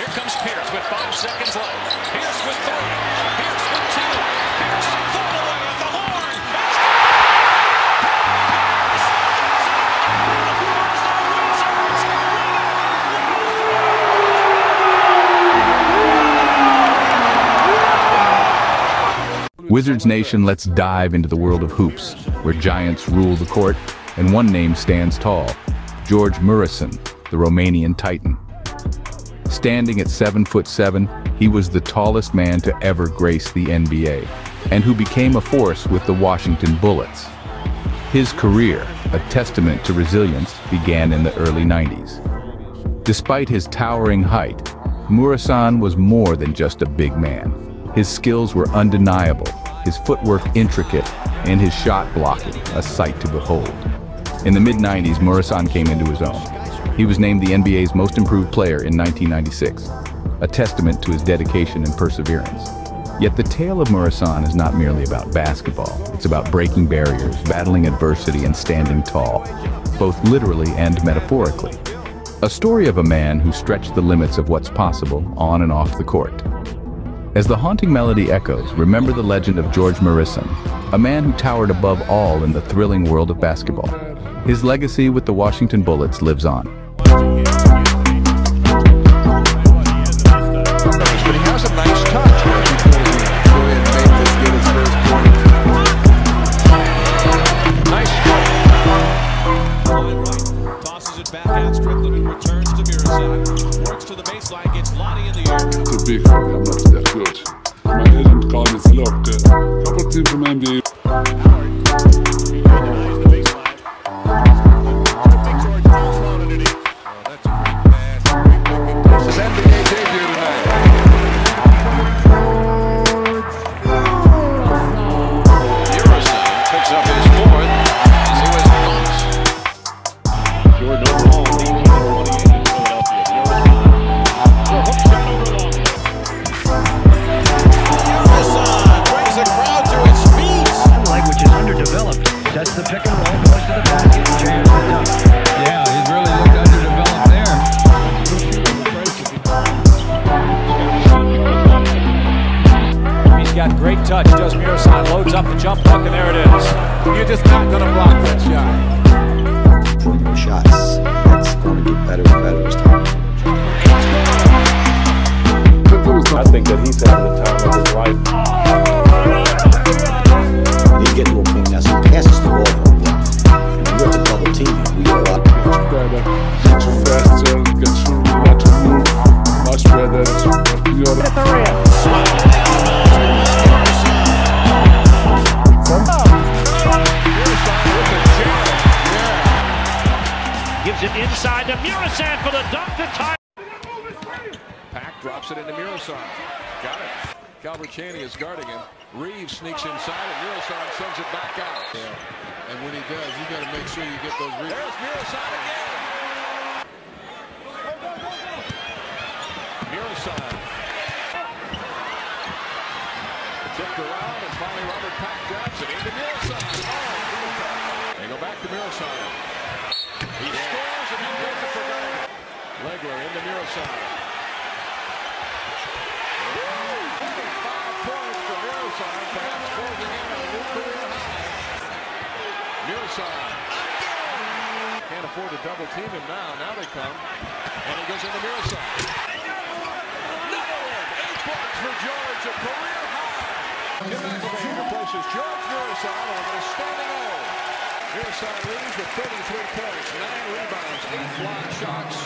Here comes Pierce with five seconds left. Pierce with three. Pierce with two. Pierce full away at the horn. Wizards Nation, let's dive into the world of hoops, where giants rule the court, and one name stands tall, George Muresan, the Romanian Titan. Standing at 7 foot 7, he was the tallest man to ever grace the NBA, and who became a force with the Washington Bullets. His career, a testament to resilience, began in the early 90s. Despite his towering height, Muresan was more than just a big man. His skills were undeniable, his footwork intricate, and his shot blocking a sight to behold. In the mid-90s, Muresan came into his own. He was named the NBA's most improved player in 1996, a testament to his dedication and perseverance. Yet the tale of Muresan is not merely about basketball. It's about breaking barriers, battling adversity, and standing tall, both literally and metaphorically. A story of a man who stretched the limits of what's possible on and off the court. As the haunting melody echoes, remember the legend of George Muresan, a man who towered above all in the thrilling world of basketball. His legacy with the Washington Bullets lives on. I'm not that good. My agent said, look, the couple teams from NBA underdeveloped. Sets the pick and roll, goes to the basket, jams the dunk. Yeah, he's really looked underdeveloped there. He's got great touch, does Muresan, loads up the jump hook, and there it is. You're just not going to block that shot. perimeter shots. That's going to get better and better as time goes. I think that he's having the time of his life. You get to a point now, so he passes Gives it inside to Muresan for the dunk to tie. Pack drops it into Muresan. Got it. Calbert Cheaney is guarding him. Reeves sneaks inside and Muresan sends it back out. And when he does, you got to make sure you get those rebounds. There's Muresan again. Muresan. Tipped around and finally Robert Pack it into Muresan. Oh, they go back to Muresan. He scores and he does it for Gardner. Legler into Muresan. Woo! 45 points for Muresan, perhaps forging in a new career high. Muresan. Can't afford to double team him now. Now they come. And he goes into Muresan. Another one. Eight blocks for George, a career McIlvaine replaces George Muresan on a standing O. Leads with 33 points, 9 rebounds, 8 block shots.